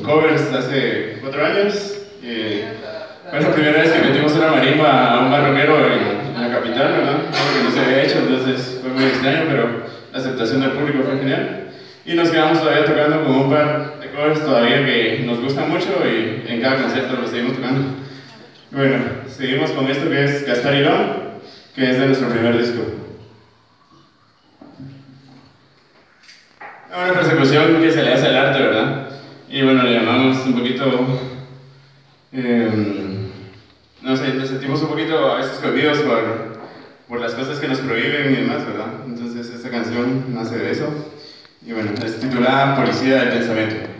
covers hace cuatro años. Eh, fue la primera vez que metimos una marimba a un barroquero en, en la capital, ¿verdad? Algo que no se había hecho, entonces fue muy extraño, pero la aceptación del público fue genial. Y nos quedamos todavía tocando con un par de covers todavía que nos gustan mucho y en cada concierto lo seguimos tocando. Bueno, seguimos con esto que es Gaspar y Lon, que es de nuestro primer disco. Una persecución que se le hace al arte, ¿verdad? Y bueno, le llamamos un poquito. eh, no sé, nos sentimos un poquito a veces cohibidos por, por las cosas que nos prohíben y demás, ¿verdad? Entonces, esta canción nace de eso. Y bueno, es titulada Policía del Pensamiento.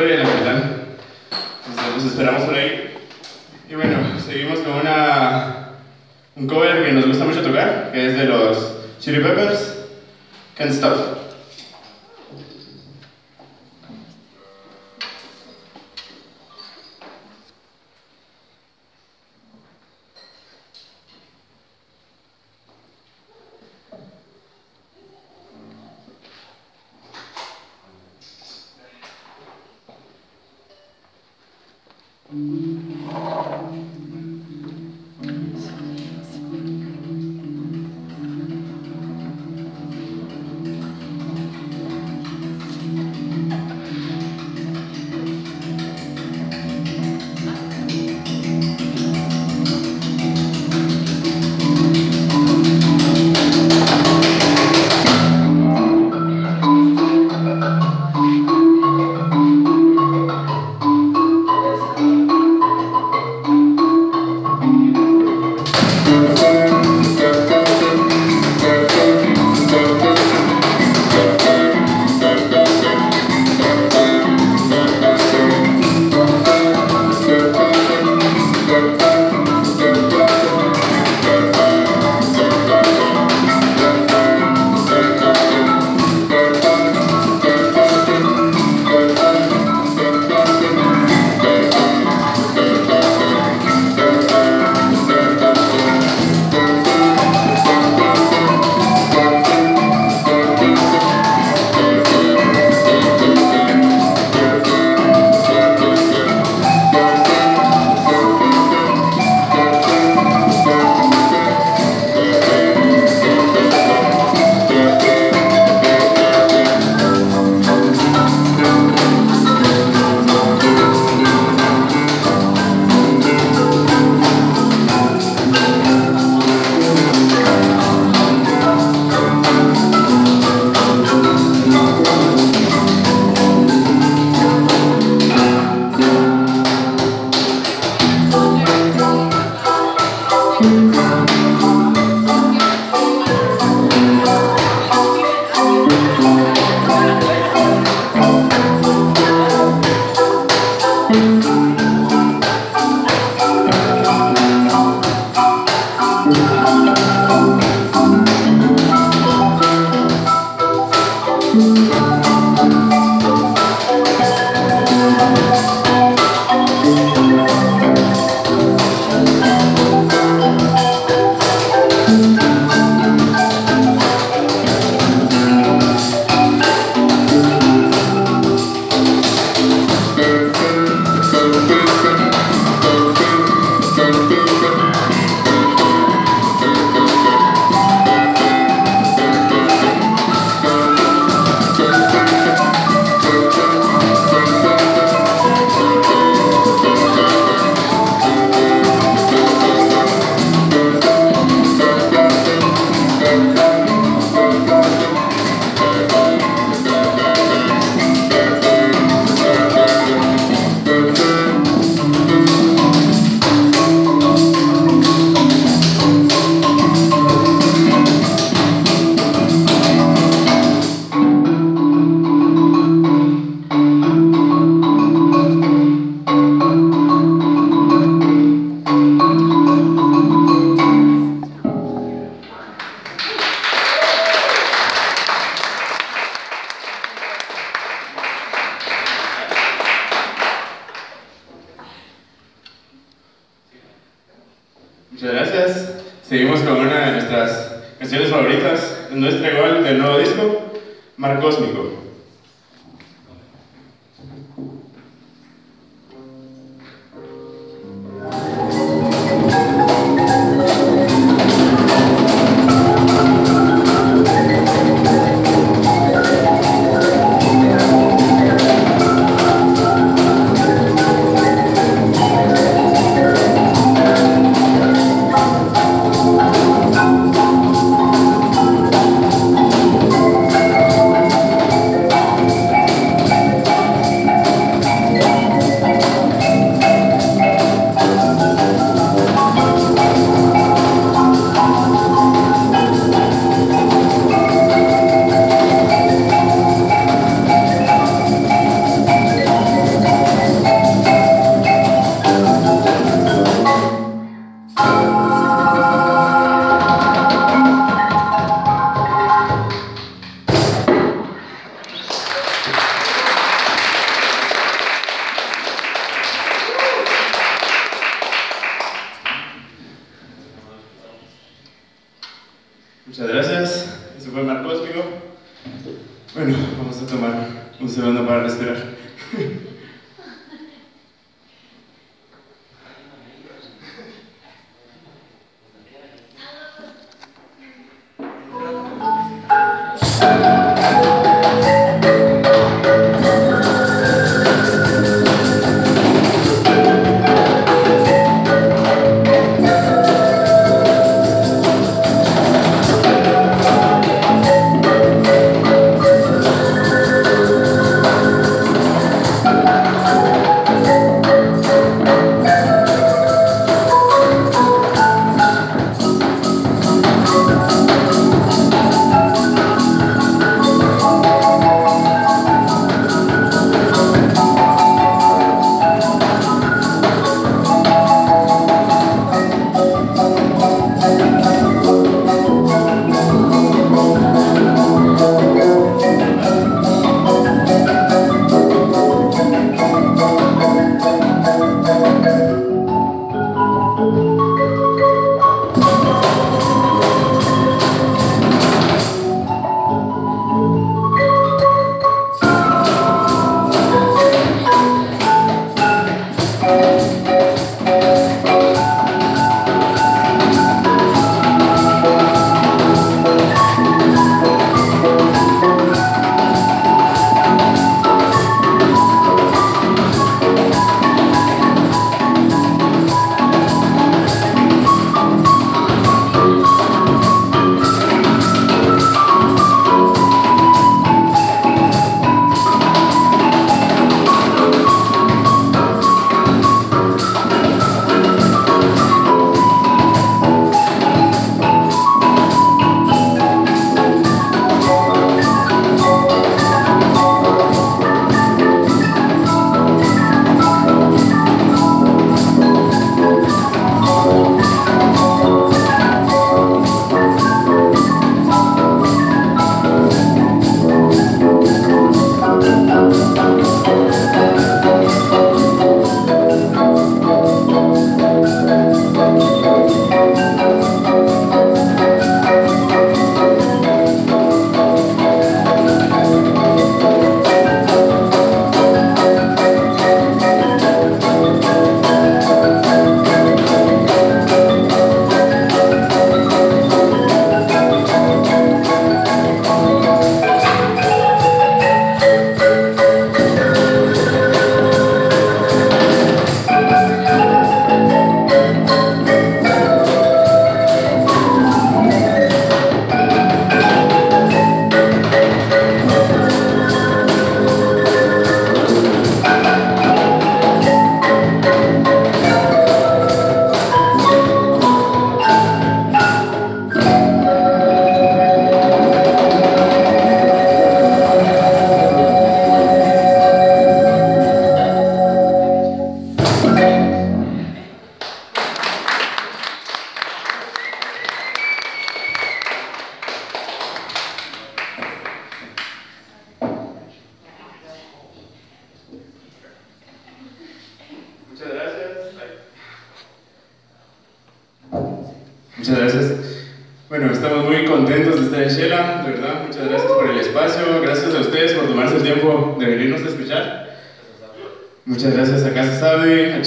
Va a ser en octubre en la. Entonces los esperamos por ahí. Y bueno, seguimos con una, un cover que nos gusta mucho tocar, que es de los Chili Peppers, Can't Stop.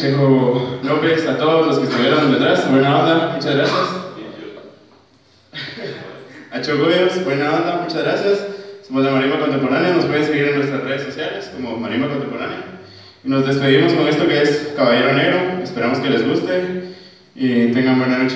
Chejo López, a todos los que estuvieron detrás. Buena onda, muchas gracias. A Chogoyos, buena onda, muchas gracias. Somos de Marima Contemporánea, nos pueden seguir en nuestras redes sociales como Marima Contemporánea. Y nos despedimos con esto que es Caballero Negro. Esperamos que les guste y tengan buena noche.